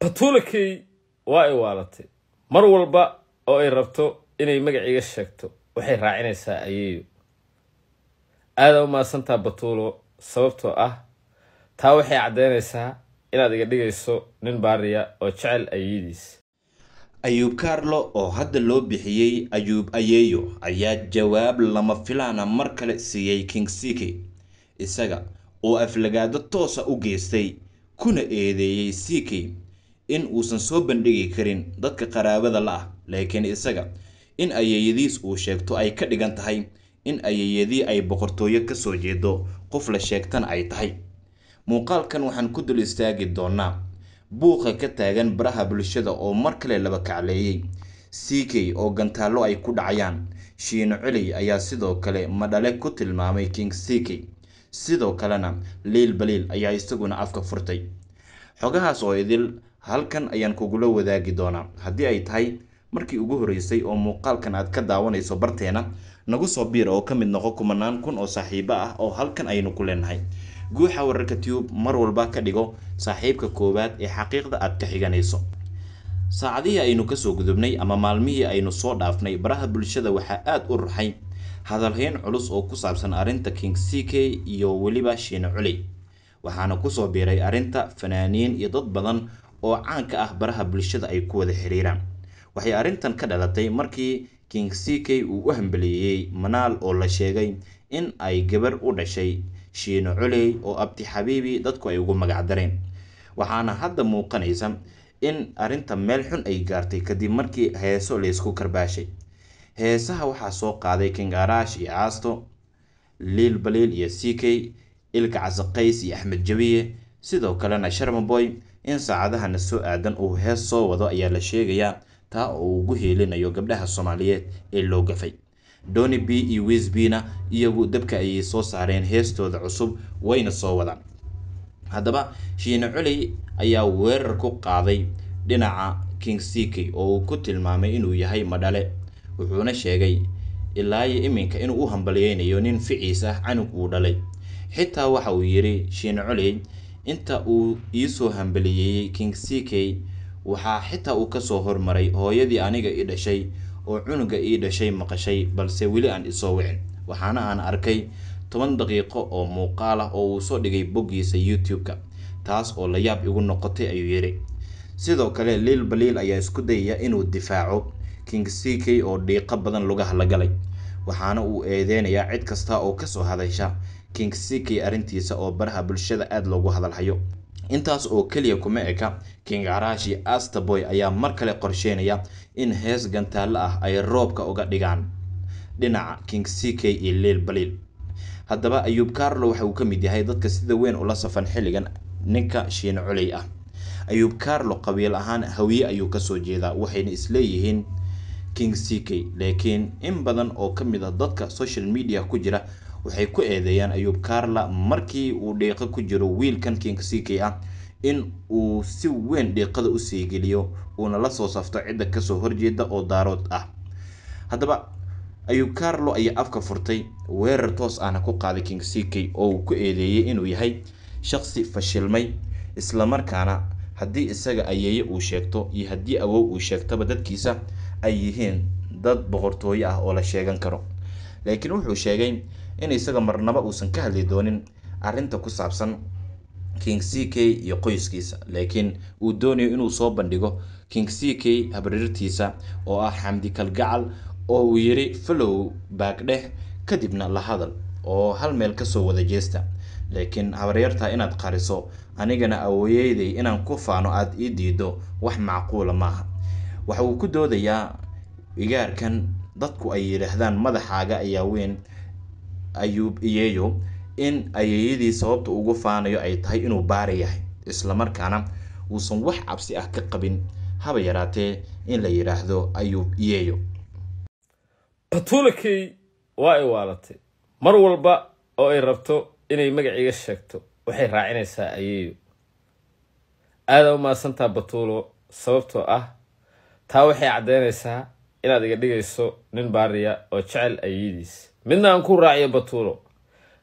batuulakay waa ay waalatay. Mar walba oo ay rabto inay magaciiga sheegto waxay raacinaysaa ayeeyo aadaa u mahadsantaa batuulo sababtoo ah taa waxay caddaynaysaa inaad iga dhigayso nin baariya oo jecel ayeeyadiis ayuub kaarlo oo hadda loo bixiyey ayuub ayeeyo ayaa jawaab lama filaana mar kale siiyey king ck isaga oo aflagaado toosa u geystay kuna eedeeyey ck in uusan soo bandhigi karin dadka qaraabada la ah laakiin isaga in ayeeyadiis uu sheegto ay ka dhigan tahay in ayeeyadii ay boqortooyo ka soo jeedo qof la sheegtana ay tahay. Muuqaalkan waxaan ku dul istaagi doonaa buuqa ka taagan baraha bulshada oo mar kale laba kacleeyey ck oo gantaallo ay ku dhacayaan. Shiino celi ayaa sidoo kale madhale ku tilmaamay king ck sidoo kalena liil baliil ayaa isaguna afka furtay. Xogahaas oo idil halkan ayaan kugula wadaagi doonaa. Haddii ay tahay markii ugu horreysay oo muuqaalkan aad ka daawanayso barteena nagu soo biir oo ka mid noqo kumanaan kun oo saaxiibo ah oo halkan aynu ku leenahay. Guuxa wararka tube mar walba ka dhigo saaxiibka koowaad ee xaqiiqda aad ka xiganayso. Saacadihii aynu ka soo gudubnay ama maalmihii aynu soo dhaafnay baraha bulshada waxaa aada u ruxay hadalhayn culus oo ku saabsan arrinta king ck iyo weliba shiino culey waxaana ku soo biiray arrinta fanaaniin iyo dad badan oo caanka ah baraha bulshada ay ku wada xiriiraan. Waxay arrintan ka dhalatay markii king ck uu u hambeleeyey manaal oo la sheegay in ay gabar u dhashay shiino culey oo abti xabiibi dadku ay ugu magacdareen waxaana hadda muuqanaysa in arrinta meel xun ay gaartay kadib markii heeso laysku karbaashay. Heesaha waxaa soo qaaday king araash iyo caasto liil baliil iyo ck ilka casaqays iyo axmed jabiye sidoo kalena sharmaboy in saacadahana soo aadan uu hees soo wado ayaa la sheegayaa taa oo uu ugu heelinayo gabdhaha soomaaliyeed ee loo gafay. Doni b iyo wisbina iyagu dabka ayay soo saareen heestooda cusub wayna soo wadaan. Haddaba shiine culey ayaa weerar ku qaaday dhinaca king ck oo uu ku tilmaamay inuu yahay madhale. Wuxuuna sheegay ilaayo iminka inuu u hambaliyeynayo nin ficiis ah canug uu dhalay. Xitaa waxa uu yidhi shiine culey inta uu iisoo hambaliyeeyey king ck waxaa xitaa uu ka soo hormaray hooyadii aniga i dhashay oo cunuga ii dhashay maqashay balse weli aan isoo wicin. Waxaana aan arkay toban daqiiqo oo muuqaal ah oo uu soo dhigay boggiisa youtube-ka taas oo la yaab igu noqotay ayuu yidhi. Sidoo kale liil baliil ayaa isku dayaya inuu difaaco king ck oo dhiiqo badan lugaha la galay waxaana uu eedeynayaa cid kasta oo ka soo hadasha king ck arrintiisa oo baraha bulshada aada loogu hadalhayo. Intaas oo keliya kuma eka king caraashi astaboy ayaa mar kale qorsheynaya in hees gantaallo ah ay roobka uga dhigaan. Dhinaca king ck iyo liil baliil haddaba ayuub carlo waxa uu ka mid yahay dadka sida weyn ula safan xilligan ninka shiino culey ah. Ayuub carlo qabiil ahaan hawiye ayuu ka soo jeedaa waxayna isleeyihiin king ck laakiin in badan oo ka mid a dadka social media ku jira waxay ku eedeeyaan ayuub carla markii uu dhiiqo ku jiro wiilkan king ck ah in uu si weyn dhiiqada u siigeliyo uuna la soo safto cidda ka soo horjeeda oo daarood ah. Haddaba ayuub carlo ayaa afka furtay weerar toos ahna ku qaaday king ck oo uu ku eedeeyey inuu yahay shaqsi fashilmay. Islamarkaana haddii isaga ayeeye uu sheegto iyo haddii awow uu sheegtaba dadkiisa ay yihiin dad boqortooyo ah oo la sheegan karo. Laakiin wuxuu sheegay in isaga marnaba uusan ka hadli doonin arrinta ku saabsan king ck iyo qoyskiisa. Laakiin uu doonayo inuu soo bandhigo king ck habriirtiisa oo ah xamdi kalgacal oo uu yiri follow baagdheh kadibna la hadal oo hal meel ka soo wada jeesta. Laakiin habaryartaa inaad qariso anigana awooyeyday inaan ku faano aada ii diido wax macquula maaha waxa uu ku doodayaa igaarkan dadku ay yidhaahdaan madaxaaga ayaa weyn ayuub iyeeyo in ayeeyadii sababta ugu faanayo ay tahay inuu baari yahay islamarkaana uusan wax cabsi ah ka qabin. Haba yaraatee in la yidhaahdo ayuub iyeeyo batuulakay waa ay waalatay. Mar walba oo ay rabto inay magaciiga sheegto waxay raacinaysaa ayeeyo aadaa u mahadsantaa batuulo sababtoo ah taa waxay caddaynaysaa inaad iga dhigayso nin baariya oo jecel ayeeyadiis midna aan ku raaciyo batuulo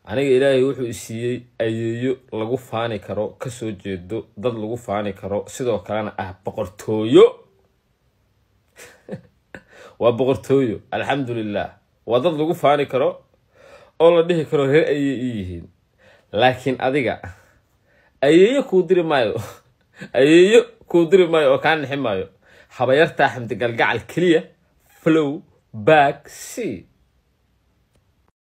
aniga ilaahay wuxuu isiiyey ayeeyo lagu faani karo ka soo jeedo dad lagu faani karo sidoo kalena ah boqortooyo. Waa boqortooyo alxamdulilah waa dad lagu faani karo oo la dhihi karo reer ayey i yihiin. Laakiin adiga ayeeyo kuu diri maayo. Ayeeyo kuu diri maayo oo kaa nixi maayo habayartaa xamdi galgacal keliya flow back c